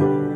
now.